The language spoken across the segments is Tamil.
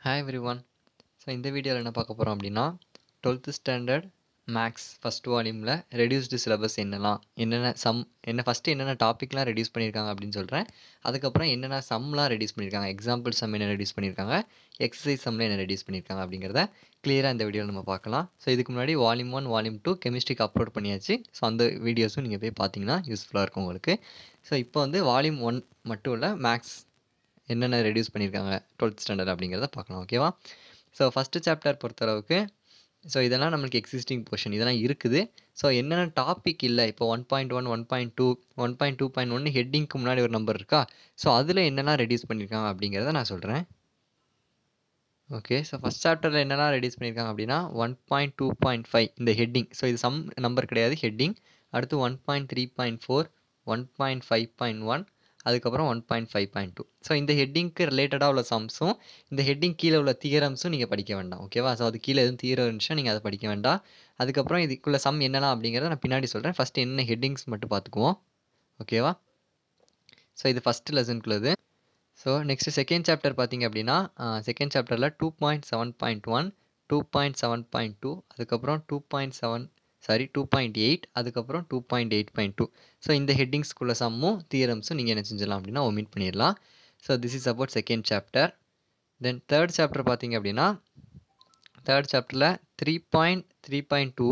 ஹாய் எவ்ரி ஒன் ஸோ இந்த வீடியோவில் என்ன பார்க்க போகிறோம் அப்படின்னா டுவெல்த்து ஸ்டாண்டர்ட் மேக்ஸ் ஃபஸ்ட் வால்யூமில் ரெடியூஸ்டு சிலபஸ் என்னெல்லாம் என்னென்ன சம் என்ன ஃபஸ்ட்டு என்னென்ன டாப்பிக்லாம் ரெடியூஸ் பண்ணியிருக்காங்க அப்படின்னு சொல்கிறேன் அதுக்கப்புறம் என்னென்ன சம்லாம் ரெடியூஸ் பண்ணியிருக்காங்க எக்ஸாம்பிள் சம் என்ன ரெடியூஸ் பண்ணியிருக்காங்க எக்ஸசைஸ் சம்மில் என்ன ரெடியூஸ் பண்ணியிருக்காங்க அப்படிங்கிறத கிளியராக இந்த வீடியோவில் நம்ம பார்க்கலாம். ஸோ இதுக்கு முன்னாடி வால்யூம் ஒன் வால்யூம் டூ கெமிஸ்ட்ரிக்கு அப்லோட் பண்ணியாச்சு. ஸோ அந்த வீடியோஸும் நீங்கள் போய் பார்த்தீங்கன்னா யூஸ்ஃபுல்லாக இருக்கும் உங்களுக்கு. ஸோ இப்போ வந்து வால்யூம் ஒன் மட்டும் இல்லை மேக்ஸ் என்னென்ன ரெடியூஸ் பண்ணியிருக்காங்க டுவெல்த் ஸ்டாண்டர்ட் அப்படிங்கிறத பார்க்கலாம் ஓகேவா ஸோ ஃபஸ்ட்டு சாப்டர் பொறுத்தளவுக்கு ஸோ இதெல்லாம் நம்மளுக்கு எக்ஸிஸ்டிங் போர்ஷன் இதெல்லாம் இருக்குது. ஸோ என்னென்ன டாபிக் இல்லை? இப்போ one point one one point two one point two point ஒன்று ஹெட்டிங்க்கு முன்னாடி ஒரு நம்பர் இருக்கா? ஸோ அதில் என்னெல்லாம் ரெடியூஸ் பண்ணியிருக்காங்க அப்படிங்கிறத நான் சொல்கிறேன் ஓகே ஸோ ஃபஸ்ட் சாப்டரில் என்னெல்லாம் ரெடியூஸ் பண்ணியிருக்காங்க அப்படின்னா one point two point five இந்த ஹெட்டிங் ஸோ இது சம் நம்பர் கிடையாது ஹெட்டிங் அடுத்து one point three point four one point five point one அதுக்கப்புறம் one point five point two so இந்த ஹெட்டிங்க்கு ரிலேட்டடாக உள்ள சம்ஸும் இந்த ஹெட்டிங் கீழே உள்ள தியரம்ஸும் நீங்கள் படிக்க வேண்டாம் ஓகேவா ஸோ அது கீழே எதுவும் தீரம் இருந்துச்சுன்னா நீங்கள் அதை படிக்க வேண்டாம். அதுக்கப்புறம் இதுக்குள்ள சம் என்னெல்லாம் அப்படிங்கிறத நான் பின்னாடி சொல்கிறேன் ஃபஸ்ட்டு என்ன ஹெட்டிங்ஸ் மட்டும் பார்த்துக்குவோம் ஓகேவா ஸோ இது ஃபஸ்ட்டு லெசனுக்குள்ளது ஸோ நெக்ஸ்ட்டு செகண்ட் சாப்டர் பார்த்தீங்க அப்படின்னா செகண்ட் சாப்டரில் two point seven point one two point seven point two அதுக்கப்புறம் two point seven sorry two point eight அதுக்கப்புறம் two point eight point two so இந்த ஹெட்டிங்ஸ்க்குள்ள சம்மும் தியரம்ஸும் நீங்கள் என்ன செஞ்சிடலாம் அப்படின்னா ஒமிட் பண்ணிடலாம். So this is about second chapter then third chapter பார்த்தீங்க அப்படின்னா தேர்ட் சாப்டரில் three point three point two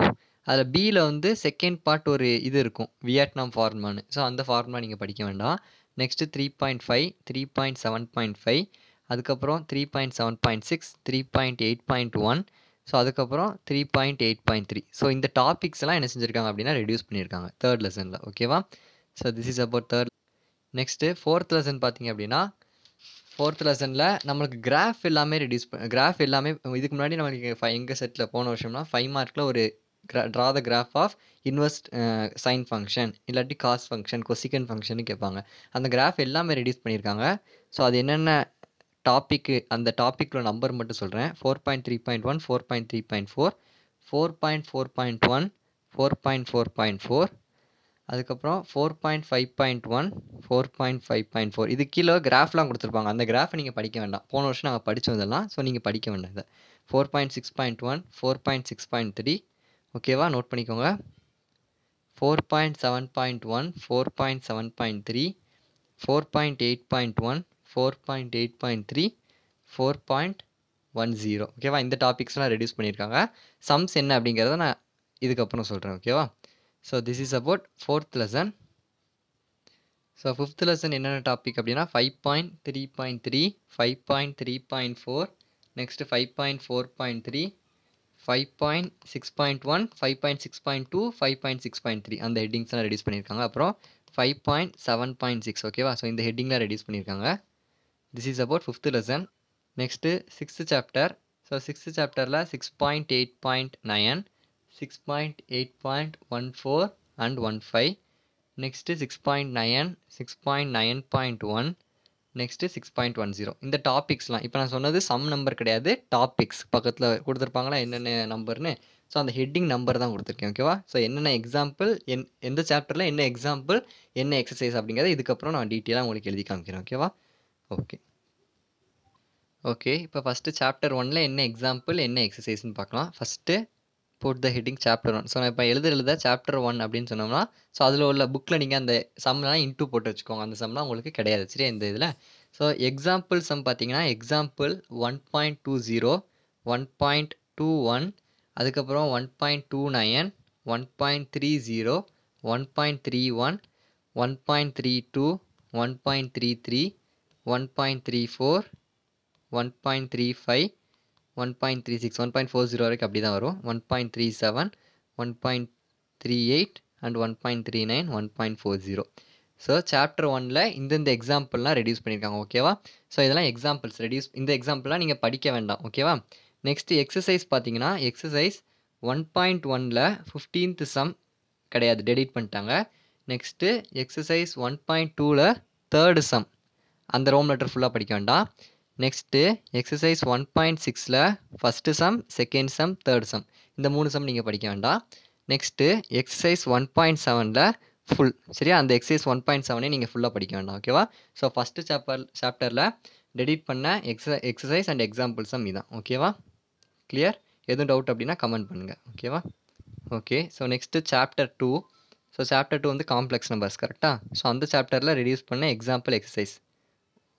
அதில் பியில் வந்து செகண்ட் பார்ட் ஒரு இது இருக்கும் வியட்நாம் ஃபார்மானு ஸோ அந்த ஃபார்முலா நீங்கள் படிக்க வேண்டாம். Next three point five three point seven point five அதுக்கப்புறம் three point seven point six three point eight point one so அதுக்கப்புறம் three point eight point three so இந்த டாபிக்ஸ் எல்லாம் என்ன செஞ்சுருக்காங்க அப்படின்னா ரெடியூஸ் பண்ணியிருக்காங்க. தேர்ட் லெசனில் ஓகேவா so this is about third next fourth lesson பார்த்தீங்க அப்படின்னா ஃபோர்த் லெசனில் நம்மளுக்கு கிராஃப் எல்லாமே ரெடியூஸ் கிராஃப் எல்லாமே இதுக்கு முன்னாடி நம்மளுக்கு ஃபை எங்கள் செட்டில் போன வருஷம்னா ஃபைவ் மார்க்கில் ஒரு க்ரா ட்ரா த கிராஃப் ஆஃப் இன்வெஸ்ட் சைன் ஃபங்க்ஷன் இல்லாட்டி காஸ்ட் ஃபங்க்ஷன் கொசிகன் ஃபங்க்ஷன் கேட்பாங்க. அந்த கிராஃப் எல்லாமே ரெடியூஸ் பண்ணியிருக்காங்க. ஸோ அது என்னென்ன டாப்பிக்கு அந்த டாப்பிக்கில் நம்பர் மட்டும் சொல்கிறேன் four point three point one four point three point four four point four point one four point four point four அதுக்கப்புறம் four point five point one four point five point four இது கீழே கிராஃப்லாம் கொடுத்துருப்பாங்க அந்த கிராஃபை நீங்கள் படிக்க வேண்டாம் போன வருஷம் நாங்கள் படித்ததெல்லாம் ஸோ நீங்கள் படிக்க வேண்டாம் இதை four point six point one four point six point three ஓகேவா நோட் பண்ணிக்கோங்க four point seven point one four point seven point three four point eight point one four point eight point three four point one zero ஓகேவா இந்த டாபிக்ஸ்லாம் ரெடியூஸ் பண்ணியிருக்காங்க. சம்ஸ் என்ன அப்படிங்கிறத நான் இதுக்கப்புறம் சொல்கிறேன் ஓகேவா so this is about fourth lesson so fifth lesson என்னென்ன டாபிக் அப்படின்னா five point three point three five point three point four next five point four point three five point six point one five point six point two five point six point three அந்த ஹெட்டிங்ஸ்லாம் ரெடியூஸ் பண்ணியிருக்காங்க. அப்புறம் five point seven point six ஓகேவா ஸோ இந்த ஹெட்டிங்லாம் ரெடியூஸ் பண்ணியிருக்காங்க. This is about fifth lesson next sixth chapter so sixth சாப்டரில் six point eight point nine six point eight point one four and one five next six point nine six point nine point one next six point one zero இந்த டாபிக்ஸ்லாம் இப்போ நான் சொன்னது சம் நம்பர் கிடையாது டாபிக்ஸ் பக்கத்தில் கொடுத்துருப்பாங்களா என்னென்ன நம்பர்னு ஸோ அந்த ஹெட்டிங் நம்பர் தான் கொடுத்துருக்கேன் ஓகேவா ஸோ என்னென்ன எக்ஸாம்பிள் என் எந்த சாப்டரில் என்ன எக்ஸாம்பிள் என்ன எக்ஸசைஸ் அப்படிங்கிறத இதுக்கப்புறம் நான் டீட்டெயிலாக உங்களுக்கு எழுதி காமிக்கிறேன் ஓகேவா ஓகே ஓகே இப்போ ஃபஸ்ட்டு சாப்டர் ஒனில் என்ன எக்ஸாம்பிள் என்ன எக்ஸசைஸ்னு பார்க்கலாம். First boat the heading chapter one so நான் இப்போ எழுத எழுத சாப்டர் ஒன் அப்படின்னு சொன்னோம்னா ஸோ அதில் உள்ள புக்கில் நீங்கள் அந்த சம்லாம் இன்டூ போட்டு வச்சுக்கோங்க. அந்த சம்லாம் உங்களுக்கு கிடையாது சரியா இந்த இதில்? ஸோ எக்ஸாம்பிள் சம் பார்த்தீங்கன்னா example one point two zero one point two one அதுக்கப்புறம் one point two nine one point three zero one point three one one point three two one point three three one point three four one point three five one point three six one point four zero வரைக்கும் அப்படி தான் வரும் one point three seven one point three eight and one point three nine one point four zero so chapter ஒனில் இந்தந்த எக்ஸாம்பிள்லாம் ரெடியூஸ் பண்ணியிருக்காங்க ஓகேவா ஸோ இதெல்லாம் எக்ஸாம்பிள்ஸ் ரெடியூஸ் இந்த எக்ஸாம்பிள்லாம் நீங்கள் படிக்க வேண்டாம் ஓகேவா நெக்ஸ்ட்டு எக்ஸசைஸ் பார்த்தீங்கன்னா எக்ஸசைஸ் ஒன் பாயிண்ட் ஒனில் ஃபிஃப்டீன்த் சம் கிடையாது டெலிட் பண்ணிட்டாங்க நெக்ஸ்ட்டு எக்ஸசைஸ் ஒன் பாயிண்ட் டூவில் தேர்டு சம் அந்த ரோம் லெட்டர் ஃபுல்லாக படிக்க வேண்டாம். நெக்ஸ்ட்டு எக்ஸசைஸ் ஒன் பாயிண்ட் சிக்ஸில் first sum second sum third sum இந்த மூணு சம் நீங்கள் படிக்க வேண்டாம். நெக்ஸ்ட்டு எக்ஸசைஸ் ஒன் பாயிண்ட் செவனில் ஃபுல் சரியா? அந்த எக்ஸசைஸ் ஒன் பாயிண்ட் செவனே நீங்கள் ஃபுல்லாக படிக்க வேண்டாம். ஓகேவா ஸோ ஃபஸ்ட்டு சாப்டர் சாப்டரில் டெடிட் பண்ண எக்ஸ எக்ஸசைஸ் அண்ட் எக்ஸாம்பிள் சம் இதான். ஓகேவா கிளியர் எதுவும் டவுட் அப்படின்னா கமெண்ட் பண்ணுங்கள் ஓகேவா okay so next chapter two so chapter two வந்து காம்ப்ளெக்ஸ் நம்பர்ஸ் கரெக்டாக ஸோ அந்த சாப்டரில் ரெடியூஸ் பண்ண எக்ஸாம்பிள் எக்ஸசைஸ்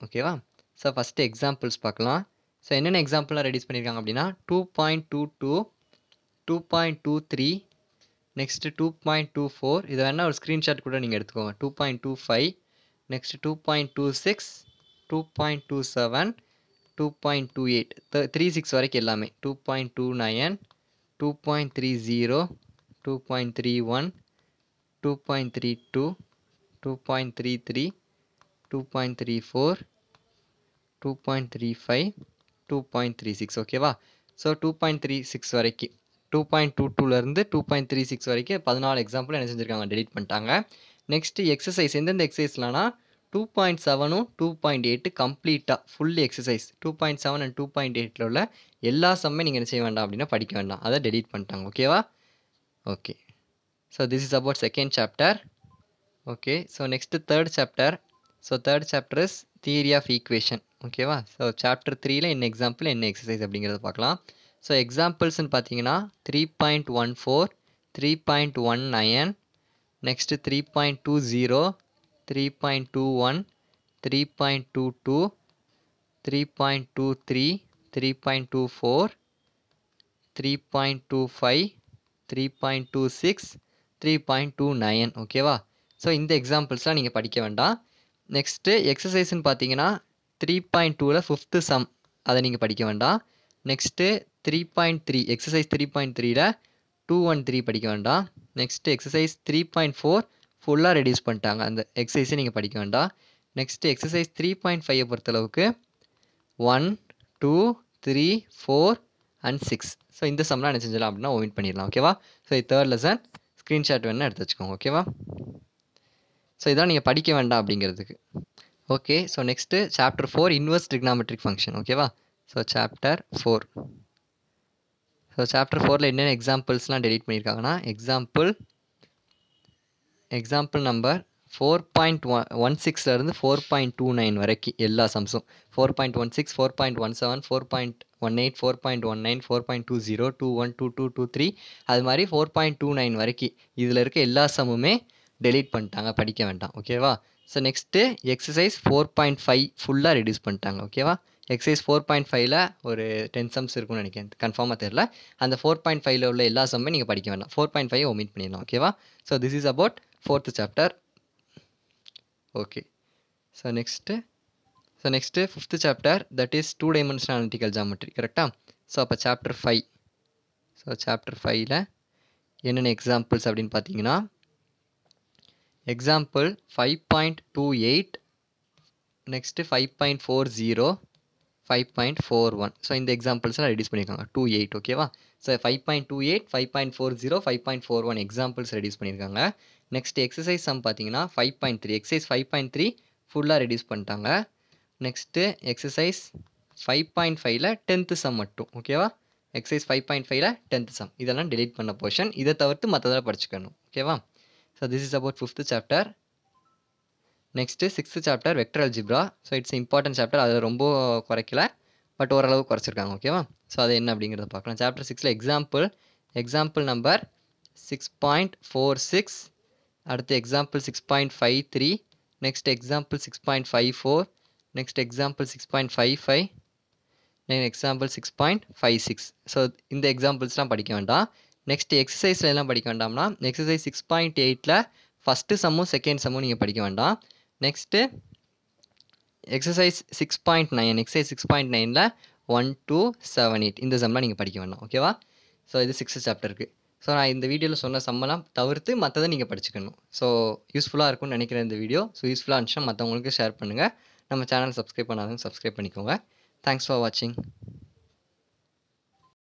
ஓகேவா ஸோ ஃபஸ்ட்டு எக்ஸாம்பிள்ஸ் பார்க்கலாம் ஸோ என்னென்ன எக்ஸாம்பிளாக ரெடியூஸ் பண்ணியிருக்காங்க அப்படின்னா two point two two two point two three next two point two four இதை வேணால் ஒரு ஸ்க்ரீன்ஷாட் கூட நீங்கள் எடுத்துக்கோங்க two point two five next two point two six two point two seven two point two eight three six வரைக்கும் எல்லாமே two point two nine two point three zero two point three one two point three two two point three three two point three four two point three five two point three six ஓகேவா so two point three six வரைக்கும் டூ பாயிண்ட் டூ டூலேருந்து டூ பாயிண்ட் த்ரீ சிக்ஸ் வரைக்கும் பதினாலு எக்ஸாம்பிள் என்ன செஞ்சுருக்காங்க டெலிட் பண்ணிட்டாங்க நெக்ஸ்ட்டு எக்ஸசைஸ் எந்தெந்த எக்ஸசைஸ்லாம்னா டூ பாயிண்ட் செவனும் டூ பாயிண்ட் எயிட்டு கம்ப்ளீட்டாக full exercise two point seven and two point எயிட்டில் உள்ள எல்லா சம்மே நீங்கள் என்ன செய்ய வேண்டாம் அப்படின்னா படிக்க வேண்டாம் அதை டெலீட் பண்ணிட்டாங்க ஓகேவா okay so this is about second chapter okay so next third chapter so third chapter is theory of equation ஓகேவா ஸோ சாப்டர் த்ரீயில் என்ன எக்ஸாம்பிள் என்ன எக்ஸசைஸ் அப்படிங்கிறத பார்க்கலாம் ஸோ எக்ஸாம்பிள்ஸ்னு பார்த்தீங்கன்னா three point one four three point one nine next three point two zero three point two one three point two two three point two three three point two four three point two five three point two six three point two nine ஓகேவா ஸோ இந்த எக்ஸாம்பிள்ஸ்லாம் நீங்கள் படிக்க வேண்டாம் நெக்ஸ்ட்டு எக்ஸசைஸ்ன்னு பார்த்தீங்கன்னா த்ரீ பாயிண்ட் டூவில் ஃபிஃப்த்து சம் அதை நீங்கள் படிக்க வேண்டாம். Next three point three exercise three point த்ரீயில் டூ ஒன் த்ரீ படிக்க வேண்டாம். Next exercise three point four ஃபுல்லாக ரெடியூஸ் பண்ணிட்டாங்க. அந்த எக்ஸசைஸை நீங்கள் படிக்க வேண்டாம். நெக்ஸ்ட்டு எக்ஸசைஸ் த்ரீ பாயிண்ட் ஃபைவை பொறுத்தளவுக்கு one two three four and six so இந்த சம்லாம் என்ன செஞ்சலாம் அப்படின்னா ஓவின் பண்ணிடலாம். ஓகேவா ஸோ இது தேர்ட் லெசன் ஸ்க்ரீன்ஷாட் வேணால் எடுத்து வச்சுக்கோங்க. ஓகேவா ஸோ இதான் நீங்கள் படிக்க வேண்டாம் அப்படிங்கிறதுக்கு. Okay so next chapter four inverse trigonometric function ஓகேவா so chapter four so chapter ஃபோரில் என்னென்ன எக்ஸாம்பிள்ஸ்லாம் டெலிட் பண்ணியிருக்காங்கன்னா example example number four point one one சிக்ஸ்லேருந்து four point two nine வரைக்கும் எல்லா சம்ஸும் four point one six four point one seven four point one eight four point one nine four point two zero two one two two two three அது மாதிரி ஃபோர் பாயிண்ட் டூ நைன் வரைக்கும் இதில் இருக்க எல்லா சமுமே டெலீட் பண்ணிட்டாங்க படிக்க வேண்டாம். ஓகேவா so next exercise four point five ஃபுல்லாக ரெடியூஸ் பண்ணிட்டாங்க. ஓகேவா எக்ஸசைஸ் ஃபோர் பாயிண்ட் ஃபைவ்ல ஒரு டென் சம்ஸ் இருக்கும்னு நினைக்கிறேன். கன்ஃபார்மாக தெரில அந்த ஃபோர் பாயிண்ட் ஃபைவ்ல உள்ள எல்லா சம்மே நீங்கள் படிக்க வேண்டாம். ஃபோர் பாயிண்ட் ஃபைவ் ஒமிட் பண்ணிடலாம். ஓகேவா so this is about fourth chapter okay so next so next fifth chapter that is two dimensional analytical geometry கரெக்டாக ஸோ அப்போ சாப்டர் ஃபைவ் ஸோ சாப்டர் ஃபைவ்ல என்னென்ன எக்ஸாம்பிள்ஸ் அப்படின்னு பார்த்தீங்கன்னா example five point two eight next five point four zero five point four one so இந்த எக்ஸாம்பிள்ஸ்லாம் ரெடியூஸ் பண்ணியிருக்காங்க டூ எயிட் ஓகேவா so five point two eight five point four zero five point four one examples reduce பண்ணியிருக்காங்க நெக்ஸ்ட் எக்ஸசைஸ் சம் பார்த்தீங்கன்னா five point three exercise five point three ஃபுல்லாக ரெடியூஸ் பண்ணிட்டாங்க நெக்ஸ்ட்டு எக்ஸசைஸ் ஃபைவ் பாயிண்ட் ஃபைவ்ல டென்த்து சம் மட்டும் ஓகேவா எக்ஸசைஸ் ஃபைவ் பாயிண்ட் ஃபைவ்ல டென்த்து சம் இதெல்லாம் டெலீட் பண்ண போர்ஷன் இதை தவிர்த்து மற்றதை படிச்சுக்கணும் ஓகேவா so this is about fifth chapter next sixth chapter vector algebra so it's important chapter அது ரொம்ப குறைக்கல பட் ஓரளவு குறைச்சிருக்காங்க ஓகேவா ஸோ அது என்ன அப்படிங்கிறத பார்க்கலாம். சாப்டர் சிக்ஸில் example example number six point four six அடுத்து example six point five three next example six point five four next example six point five five example six point five six so இந்த எக்ஸாம்பிள்ஸ்லாம் படிக்க வேண்டாம். நெக்ஸ்ட் எக்ஸசைஸில் எல்லாம் படிக்க வேண்டாம்னா எக்ஸசைஸ் சிக்ஸ் பாயிண்ட் எயிட்டில் ஃபஸ்ட்டு சம்மும் செகண்ட் சம்மும் நீங்கள் படிக்க வேண்டாம். Next exercise six point nine exercise six point நைனில் ஒன் டூ செவன் எயிட் இந்த சம்லாம் நீங்கள் படிக்க வேண்டாம் ஓகேவா ஸோ இது சிக்ஸ்த்து சாப்டருக்கு ஸோ நான் இந்த வீடியோவில் சொன்ன சம்மெல்லாம் தவிர்த்து மற்றதை நீங்கள் படிச்சுக்கணும். ஸோ யூஸ்ஃபுல்லாக இருக்கும்னு நினைக்கிறேன் இந்த வீடியோ ஸோ யூஸ்ஃபுல்லாக இருந்துச்சுன்னா மற்றவங்களுக்கு ஷேர் பண்ணுங்கள் நம்ம சேனல் சப்ஸ்கிரைப் பண்ணாதவங்க சப்ஸ்கிரைப் பண்ணிக்கோங்க. தேங்க்ஸ் ஃபார் வாட்சிங்